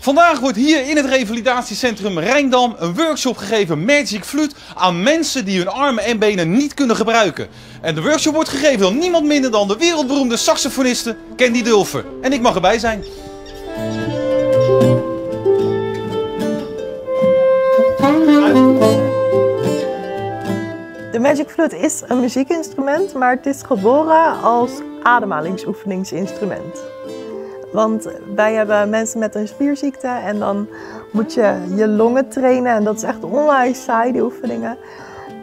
Vandaag wordt hier in het revalidatiecentrum Rijndam een workshop gegeven Magic Flute aan mensen die hun armen en benen niet kunnen gebruiken. En de workshop wordt gegeven door niemand minder dan de wereldberoemde saxofoniste Candy Dulfer. En ik mag erbij zijn. De Magic Flute is een muziekinstrument, maar het is geboren als ademhalingsoefeningsinstrument. Want wij hebben mensen met een spierziekte en dan moet je je longen trainen en dat is echt onwijs saai, die oefeningen.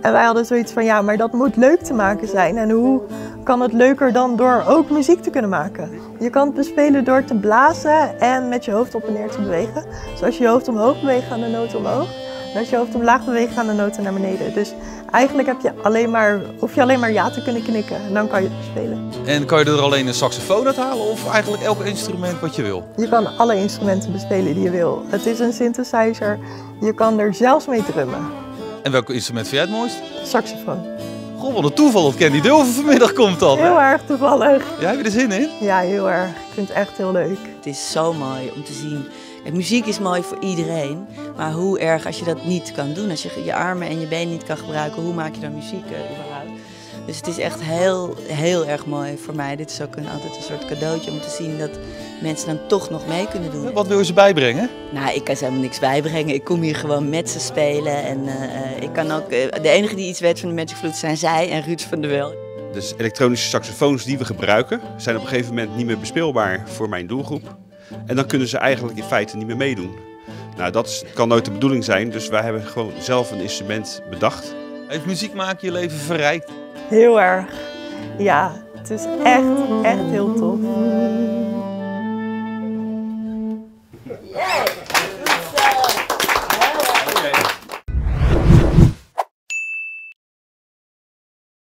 En wij hadden zoiets van, ja, maar dat moet leuk te maken zijn. En hoe kan het leuker dan door ook muziek te kunnen maken? Je kan het bespelen door te blazen en met je hoofd op en neer te bewegen. Dus als je je hoofd omhoog beweegt, gaan de noten omhoog. En als je hoofd omlaag beweegt, gaan de noten naar beneden. Dus eigenlijk heb je alleen maar, hoef je alleen maar ja te kunnen knikken en dan kan je het bespelen. En kan je er alleen een saxofoon uit halen of eigenlijk elk instrument wat je wil? Je kan alle instrumenten bespelen die je wil. Het is een synthesizer. Je kan er zelfs mee drummen. En welk instrument vind jij het mooist? Saxofoon. Goh, wat een toeval dat Candy Dulfer vanmiddag komt dan. hè? Heel erg toevallig. Ja, heb je er zin in? Ja, heel erg. Ik vind het echt heel leuk. Het is zo mooi om te zien. Muziek is mooi voor iedereen, maar hoe erg als je dat niet kan doen, als je je armen en je benen niet kan gebruiken, hoe maak je dan muziek eh, überhaupt? Dus het is echt heel, heel erg mooi voor mij. Dit is ook een, altijd een soort cadeautje om te zien dat mensen dan toch nog mee kunnen doen. Wat wil je ze bijbrengen? Nou, ik kan ze helemaal niks bijbrengen. Ik kom hier gewoon met ze spelen. En eh, eh, ik kan ook, de enige die iets weet van de Magic Flute zijn zij en Ruud van der Wel. Dus elektronische saxofoons die we gebruiken zijn op een gegeven moment niet meer bespeelbaar voor mijn doelgroep. En dan kunnen ze eigenlijk in feite niet meer meedoen. Nou, dat is- kan nooit de bedoeling zijn, dus wij hebben gewoon zelf een instrument bedacht. Heeft muziek maken je leven verrijkt? Heel erg. Ja, het is echt, echt heel tof.